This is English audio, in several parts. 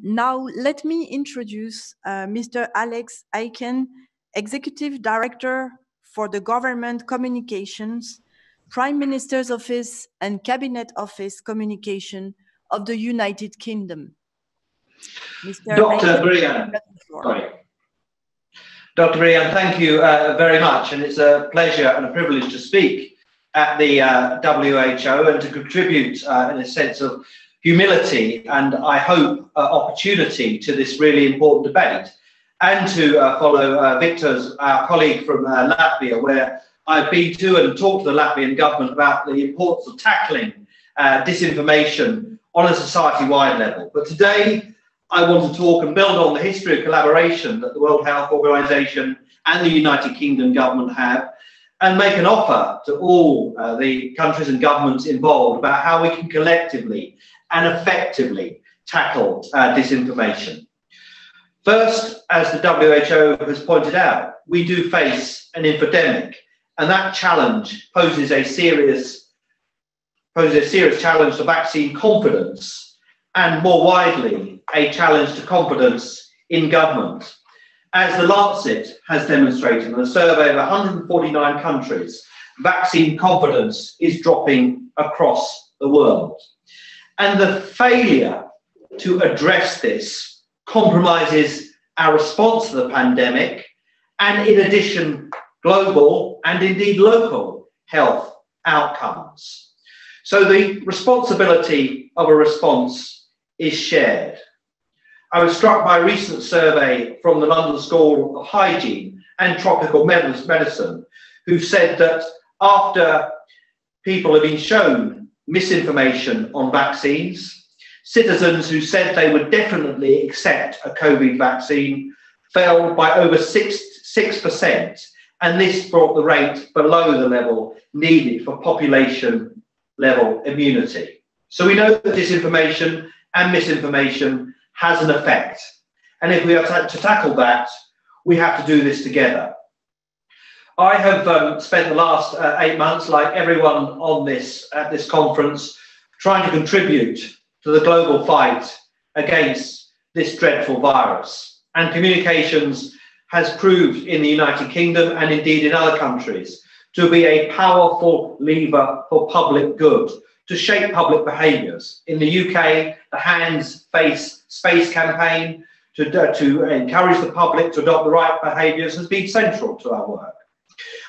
Now, let me introduce uh, Mr. Alex Aiken, Executive Director for the Government Communications, Prime Minister's Office and Cabinet Office Communication of the United Kingdom. Mr. Dr. Briand, sorry. Dr. Briand, thank you uh, very much, and it's a pleasure and a privilege to speak at the uh, WHO and to contribute uh, in a sense of humility and I hope uh, opportunity to this really important debate and to uh, follow uh, Victor's, our colleague from uh, Latvia, where I've been to and talked to the Latvian government about the importance of tackling uh, disinformation on a society-wide level. But today, I want to talk and build on the history of collaboration that the World Health Organization and the United Kingdom government have and make an offer to all uh, the countries and governments involved about how we can collectively and effectively tackle uh, disinformation. First, as the WHO has pointed out, we do face an infodemic, and that challenge poses a serious poses a serious challenge to vaccine confidence, and more widely, a challenge to confidence in government. As the Lancet has demonstrated in a survey of 149 countries, vaccine confidence is dropping across the world. And the failure to address this compromises our response to the pandemic and, in addition, global and indeed local health outcomes. So the responsibility of a response is shared. I was struck by a recent survey from the London School of Hygiene and Tropical Medicine, who said that after people have been shown misinformation on vaccines. Citizens who said they would definitely accept a COVID vaccine fell by over 6, 6%, and this brought the rate below the level needed for population level immunity. So we know that disinformation and misinformation has an effect. And if we are to tackle that, we have to do this together. I have um, spent the last uh, eight months, like everyone on this at this conference, trying to contribute to the global fight against this dreadful virus. And communications has proved in the United Kingdom and indeed in other countries to be a powerful lever for public good, to shape public behaviours. In the UK, the Hands Face Space campaign to, uh, to encourage the public to adopt the right behaviours has been central to our work.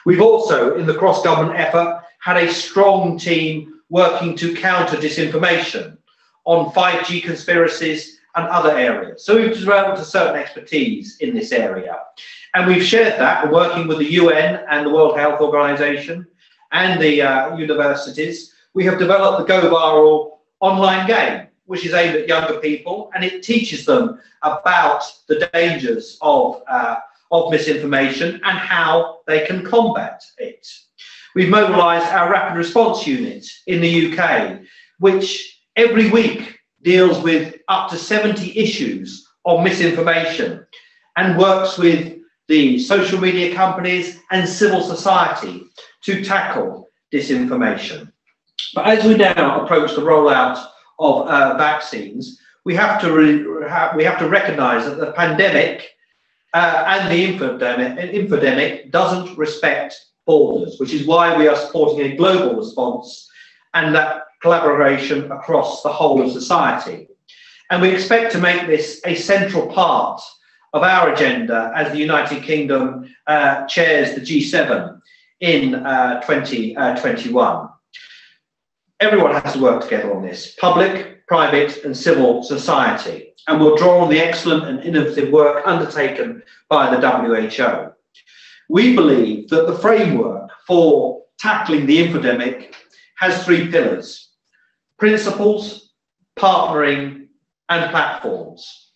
We've also, in the cross-government effort, had a strong team working to counter disinformation on 5G conspiracies and other areas. So we've developed a certain expertise in this area. And we've shared that, working with the UN and the World Health Organization and the uh, universities. We have developed the Go Viral online game, which is aimed at younger people, and it teaches them about the dangers of uh, of misinformation and how they can combat it. We've mobilised our rapid response unit in the UK, which every week deals with up to 70 issues of misinformation and works with the social media companies and civil society to tackle disinformation. But as we now approach the rollout of uh, vaccines, we have to we have to recognise that the pandemic uh, and the infodemic, infodemic doesn't respect borders, which is why we are supporting a global response and that collaboration across the whole of society. And we expect to make this a central part of our agenda as the United Kingdom uh, chairs the G7 in uh, 2021. Everyone has to work together on this, public, private and civil society and we'll draw on the excellent and innovative work undertaken by the WHO. We believe that the framework for tackling the infodemic has three pillars principles, partnering, and platforms.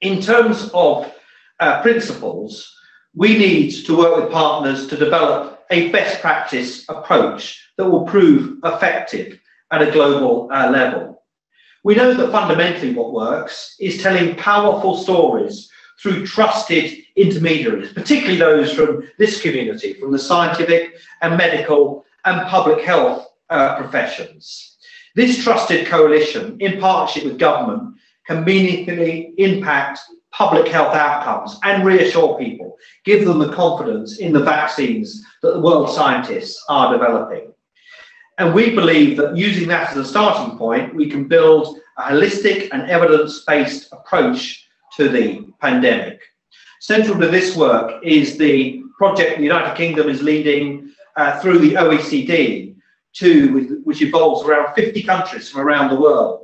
In terms of uh, principles, we need to work with partners to develop a best practice approach that will prove effective at a global uh, level. We know that fundamentally what works is telling powerful stories through trusted intermediaries, particularly those from this community, from the scientific and medical and public health uh, professions. This trusted coalition, in partnership with government, can meaningfully impact public health outcomes and reassure people, give them the confidence in the vaccines that the world scientists are developing. And we believe that using that as a starting point, we can build a holistic and evidence-based approach to the pandemic. Central to this work is the project the United Kingdom is leading uh, through the OECD, to, which involves around 50 countries from around the world,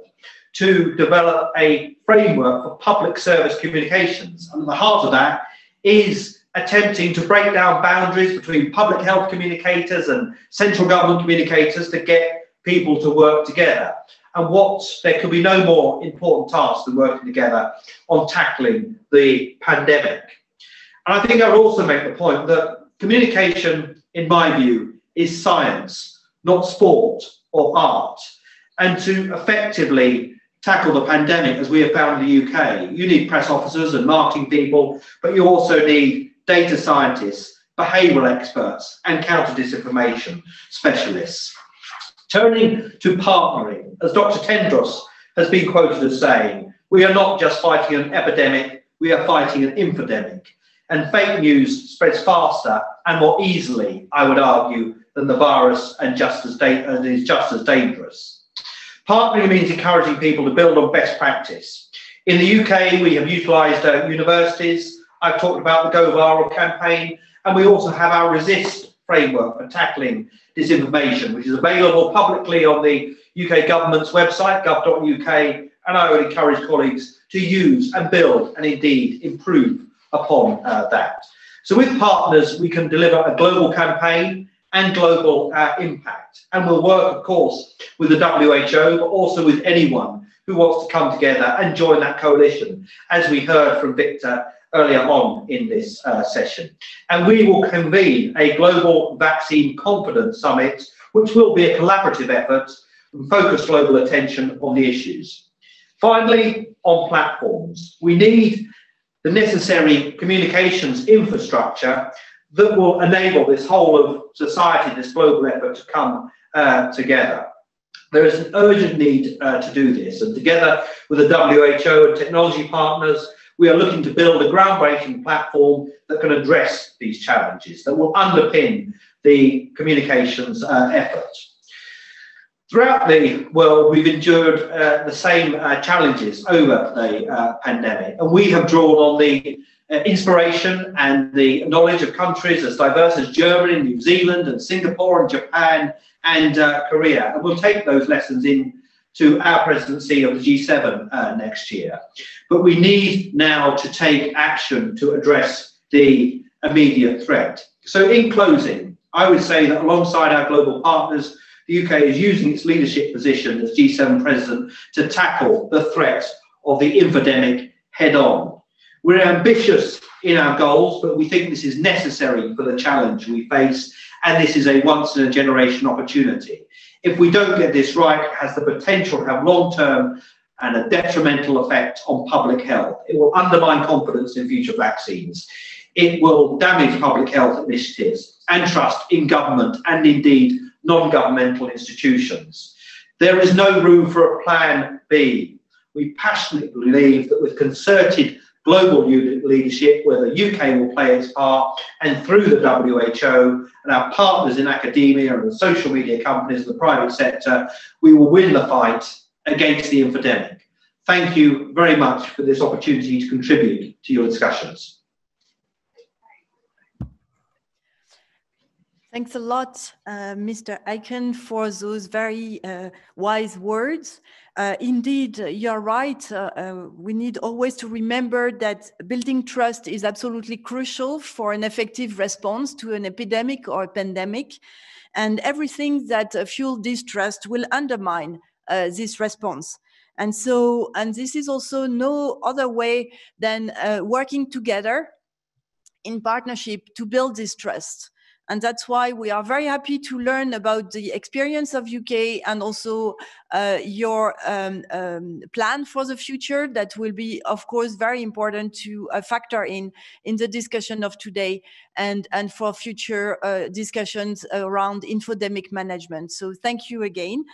to develop a framework for public service communications. And at the heart of that is attempting to break down boundaries between public health communicators and central government communicators to get people to work together. And what there could be no more important task than working together on tackling the pandemic. And I think I would also make the point that communication, in my view, is science, not sport or art. And to effectively tackle the pandemic, as we have found in the UK, you need press officers and marketing people, but you also need data scientists, behavioural experts, and counter disinformation specialists. Turning to partnering, as Dr. Tedros has been quoted as saying, we are not just fighting an epidemic, we are fighting an infodemic. And fake news spreads faster and more easily, I would argue, than the virus and just as and is just as dangerous. Partnering means encouraging people to build on best practice. In the UK, we have utilised uh, universities. I've talked about the Go Viral campaign, and we also have our Resist framework for tackling disinformation, which is available publicly on the UK government's website, gov.uk, and I would encourage colleagues to use and build and indeed improve upon uh, that. So with partners, we can deliver a global campaign and global uh, impact. And we'll work, of course, with the WHO, but also with anyone who wants to come together and join that coalition, as we heard from Victor earlier on in this uh, session. And we will convene a global vaccine confidence summit, which will be a collaborative effort and focus global attention on the issues. Finally, on platforms, we need the necessary communications infrastructure that will enable this whole of society, this global effort to come uh, together. There is an urgent need uh, to do this, and together with the WHO and technology partners, we are looking to build a groundbreaking platform that can address these challenges, that will underpin the communications uh, effort. Throughout the world, we've endured uh, the same uh, challenges over the uh, pandemic, and we have drawn on the inspiration and the knowledge of countries as diverse as Germany, New Zealand, and Singapore, and Japan, and uh, Korea. And we'll take those lessons in to our presidency of the G7 uh, next year. But we need now to take action to address the immediate threat. So, in closing, I would say that alongside our global partners, the UK is using its leadership position as G7 president to tackle the threat of the infodemic head on. We're ambitious in our goals, but we think this is necessary for the challenge we face, and this is a once in a generation opportunity. If we don't get this right, it has the potential to have long term and a detrimental effect on public health. It will undermine confidence in future vaccines. It will damage public health initiatives and trust in government and indeed non-governmental institutions. There is no room for a plan B. We passionately believe that with concerted global leadership, where the UK will play its part, and through the WHO and our partners in academia and the social media companies the private sector, we will win the fight against the infodemic. Thank you very much for this opportunity to contribute to your discussions. Thanks a lot, uh, Mr. Aiken, for those very uh, wise words. Uh, indeed, you're right. Uh, uh, we need always to remember that building trust is absolutely crucial for an effective response to an epidemic or a pandemic. And everything that uh, fuels distrust will undermine this response. And so, and this is also no other way than working together in partnership to build this trust. And that's why we are very happy to learn about the experience of UK and also uh, your um, um, plan for the future that will be, of course, very important to uh, factor in in the discussion of today and, and for future uh, discussions around infodemic management. So thank you again.